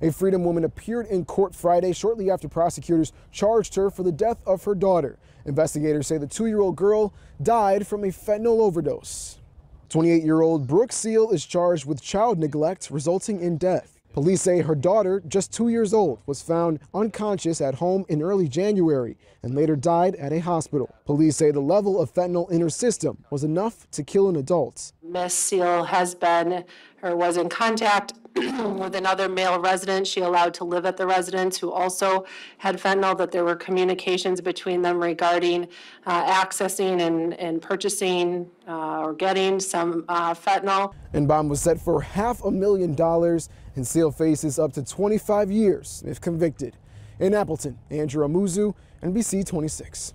A Freedom woman appeared in court Friday shortly after prosecutors charged her for the death of her daughter. Investigators say the two-year-old girl died from a fentanyl overdose. 28-year-old Brooke Seal is charged with child neglect resulting in death. Police say her daughter, just two years old, was found unconscious at home in early January and later died at a hospital. Police say the level of fentanyl in her system was enough to kill an adult. Miss Seal has been or was in contact with another male resident she allowed to live at the residence who also had fentanyl, that there were communications between them regarding uh, accessing and, and purchasing uh, or getting some uh, fentanyl. And bond was set for half a million dollars and Seal faces up to 25 years if convicted. In Appleton, Andrew Amuzu, NBC 26.